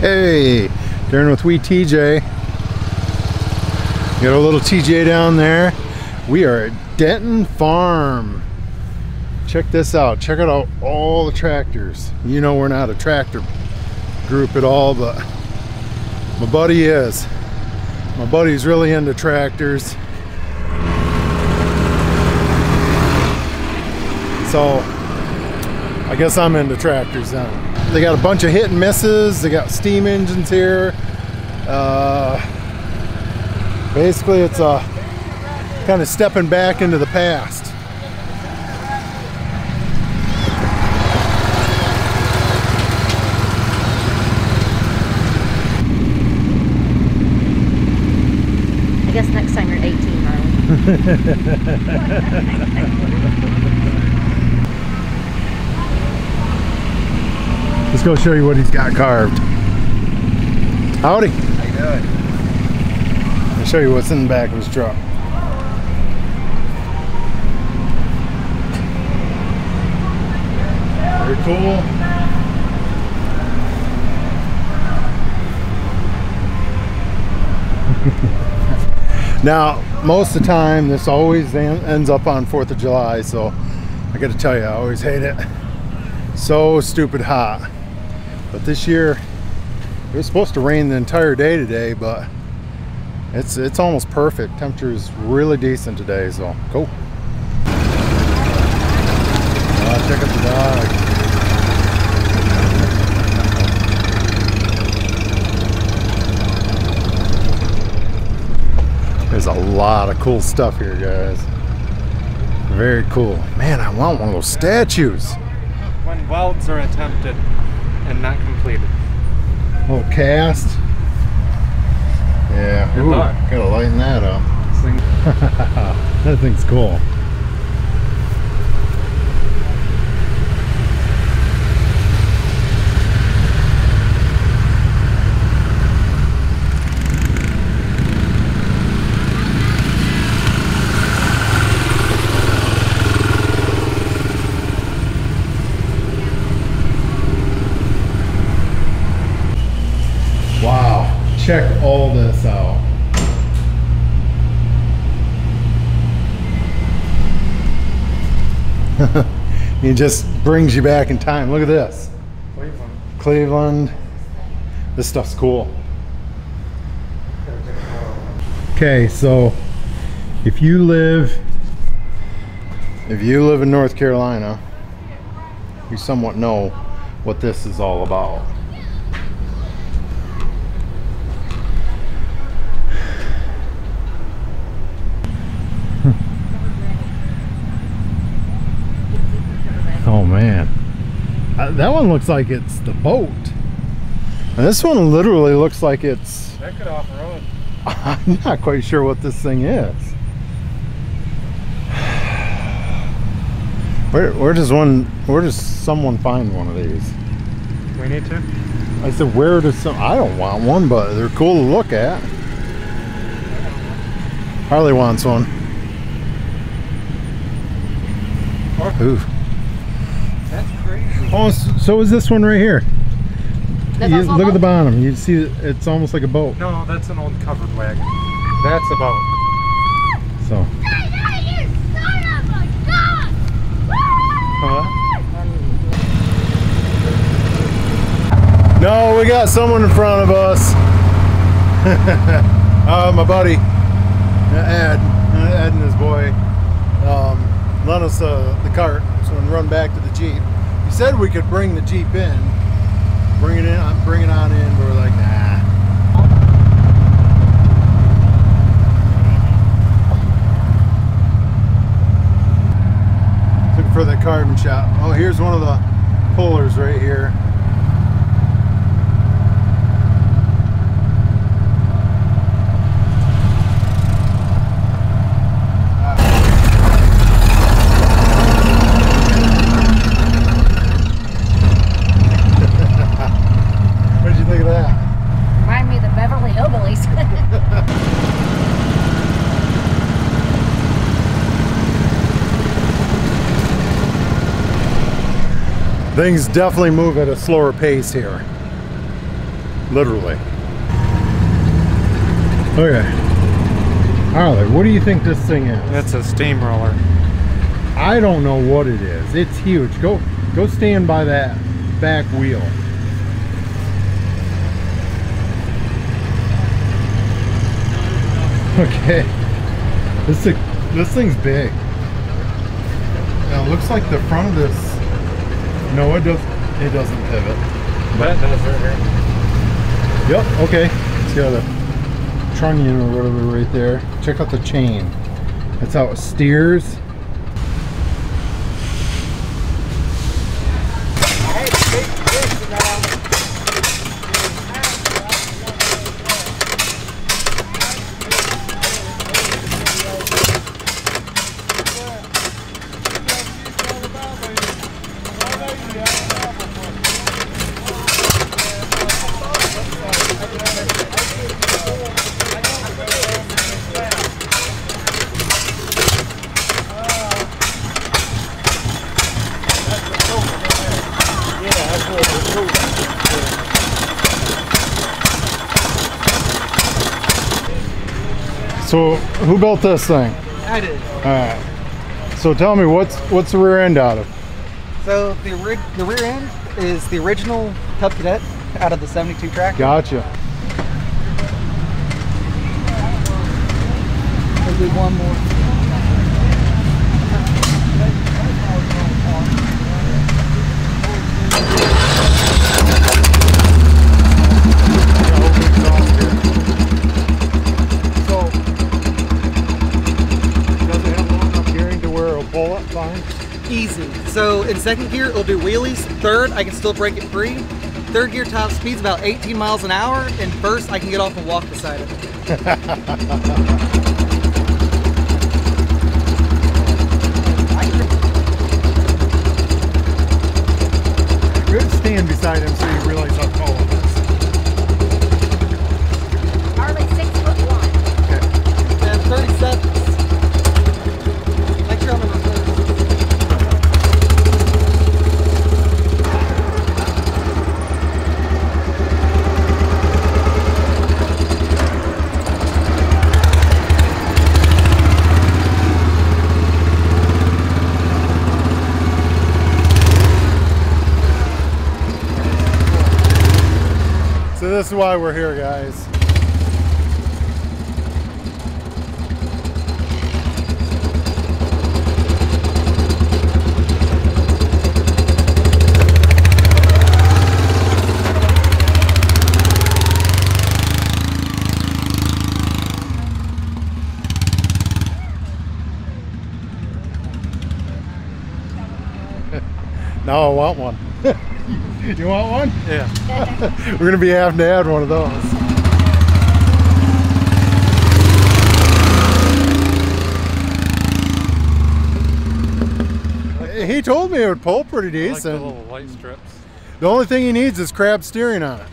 Hey, Darren with We TJ. Got a little TJ down there. We are at Denton Farm. Check this out. Check it out all the tractors. You know we're not a tractor group at all, but my buddy is. My buddy's really into tractors. So I guess I'm into tractors then. They got a bunch of hit and misses. They got steam engines here. Uh, basically, it's a kind of stepping back into the past. I guess next time you're 18, Marlon. Let's go show you what he's got carved. Howdy. How you doing? I'll show you what's in the back of his truck. Very cool. now, most of the time, this always ends up on 4th of July, so I gotta tell you, I always hate it. So stupid hot. But this year, it was supposed to rain the entire day today, but it's it's almost perfect. Temperature is really decent today, so cool. Oh, check out the dog. There's a lot of cool stuff here, guys. Very cool. Man, I want one of those statues. When welds are attempted, and not completed. Little cast. Yeah, Ooh, gotta lighten that up. that thing's cool. Check all this out. it just brings you back in time. Look at this. Cleveland. Cleveland. This stuff's cool. Okay, so if you live if you live in North Carolina, you somewhat know what this is all about. That one looks like it's the boat. And this one literally looks like it's... That could off-road. I'm not quite sure what this thing is. Where, where does one, where does someone find one of these? We need to. I said, where does some, I don't want one, but they're cool to look at. Harley wants one. Ooh. Oh, so is this one right here? You, look at the bottom. You see, it's almost like a boat. No, that's an old covered wagon. That's a boat. So. No, we got someone in front of us. uh, my buddy, Ed, Ed and his boy, um, lent us uh, the cart so we can run back to the Jeep. He said we could bring the Jeep in, bring it in, bring it on in, but we're like, nah. Looking for that carbon shop. Oh, here's one of the pullers right here. Things definitely move at a slower pace here. literally. Okay. Harley, what do you think this thing is? It's a steamroller. I don't know what it is. It's huge. Go go stand by that back wheel. Okay. This thing, this thing's big. Now it looks like the front of this No, it does it doesn't pivot. That does right here. Yep, okay. It's got a trunnion or whatever right there. Check out the chain. That's how it steers. So who built this thing? I did. Alright. So tell me what's what's the rear end out of? So the the rear end is the original Cub Cadet out of the 72 tractor. Gotcha. We'll do one more. So does it have long enough gearing to where it'll pull it fine? Easy. So in second gear, it'll do wheelies. Third, I can still break it free. Third gear top speed's about 18 miles an hour. And first, I can get off and walk beside it. Good stand beside him so you realize how tall it is. Harley six foot one. And 37. Make sure I'm in reverse. So this is why we're here guys. Now I want one. you want one? Yeah. We're gonna be having to add one of those. He told me it would pull pretty I like the decent. little light strips. The only thing he needs is crab steering on it.